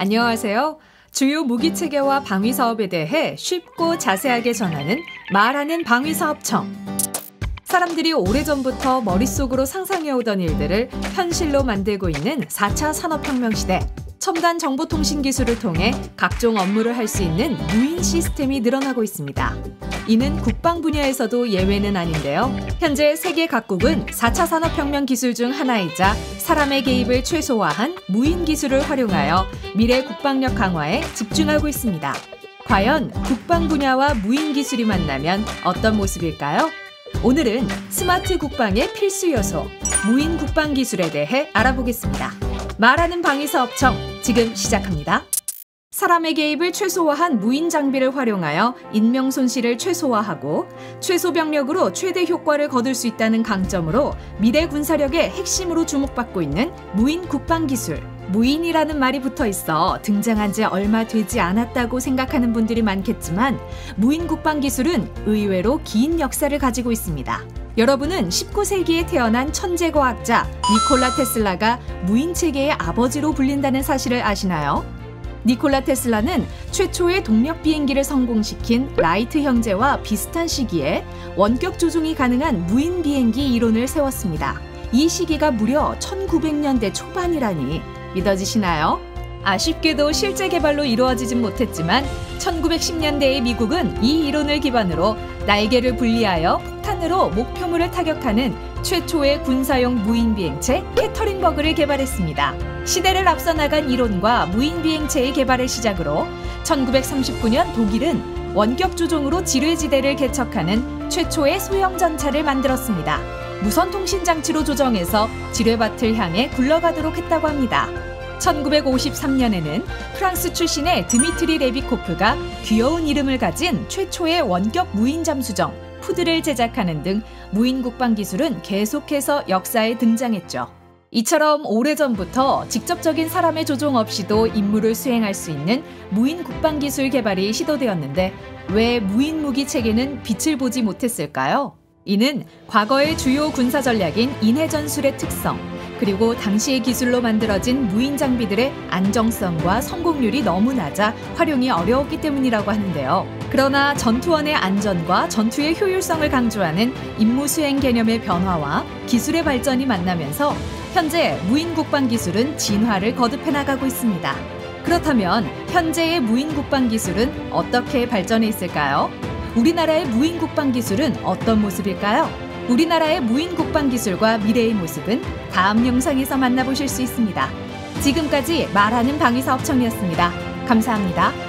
안녕하세요. 주요 무기 체계와 방위 사업에 대해 쉽고 자세하게 전하는 말하는 방위 사업청. 사람들이 오래전부터 머릿속으로 상상해오던 일들을 현실로 만들고 있는 4차 산업혁명 시대. 첨단 정보통신 기술을 통해 각종 업무를 할 수 있는 무인 시스템이 늘어나고 있습니다. 이는 국방 분야에서도 예외는 아닌데요. 현재 세계 각국은 4차 산업혁명 기술 중 하나이자 사람의 개입을 최소화한 무인 기술을 활용하여 미래 국방력 강화에 집중하고 있습니다. 과연 국방 분야와 무인 기술이 만나면 어떤 모습일까요? 오늘은 스마트 국방의 필수 요소, 무인 국방 기술에 대해 알아보겠습니다. 말하는 방위사업청 지금 시작합니다. 사람의 개입을 최소화한 무인 장비를 활용하여 인명 손실을 최소화하고 최소 병력으로 최대 효과를 거둘 수 있다는 강점으로 미래 군사력의 핵심으로 주목받고 있는 무인 국방 기술. 무인이라는 말이 붙어 있어 등장한 지 얼마 되지 않았다고 생각하는 분들이 많겠지만 무인 국방 기술은 의외로 긴 역사를 가지고 있습니다. 여러분은 19세기에 태어난 천재 과학자 니콜라 테슬라가 무인 체계의 아버지로 불린다는 사실을 아시나요? 니콜라 테슬라는 최초의 동력 비행기를 성공시킨 라이트 형제와 비슷한 시기에 원격 조종이 가능한 무인 비행기 이론을 세웠습니다. 이 시기가 무려 1900년대 초반이라니 믿어지시나요? 아쉽게도 실제 개발로 이루어지진 못했지만 1910년대의 미국은 이 이론을 기반으로 날개를 분리하여 폭탄으로 목표물을 타격하는 최초의 군사용 무인 비행체 캐터링버그를 개발했습니다. 시대를 앞서 나간 이론과 무인 비행체의 개발을 시작으로 1939년 독일은 원격 조종으로 지뢰지대를 개척하는 최초의 소형 전차를 만들었습니다. 무선 통신 장치로 조정해서 지뢰밭을 향해 굴러가도록 했다고 합니다. 1953년에는 프랑스 출신의 드미트리 레비코프가 귀여운 이름을 가진 최초의 원격 무인 잠수정 푸들를 제작하는 등 무인 국방 기술은 계속해서 역사에 등장했죠. 이처럼 오래전부터 직접적인 사람의 조종 없이도 임무를 수행할 수 있는 무인 국방 기술 개발이 시도되었는데 왜 무인 무기 체계는 빛을 보지 못했을까요? 이는 과거의 주요 군사 전략인 인해 전술의 특성, 그리고 당시의 기술로 만들어진 무인 장비들의 안정성과 성공률이 너무 낮아 활용이 어려웠기 때문이라고 하는데요. 그러나 전투원의 안전과 전투의 효율성을 강조하는 임무 수행 개념의 변화와 기술의 발전이 만나면서 현재 무인 국방 기술은 진화를 거듭해 나가고 있습니다. 그렇다면 현재의 무인 국방 기술은 어떻게 발전해 있을까요? 우리나라의 무인 국방 기술은 어떤 모습일까요? 우리나라의 무인 국방 기술과 미래의 모습은 다음 영상에서 만나보실 수 있습니다. 지금까지 말하는 방위사업청이었습니다. 감사합니다.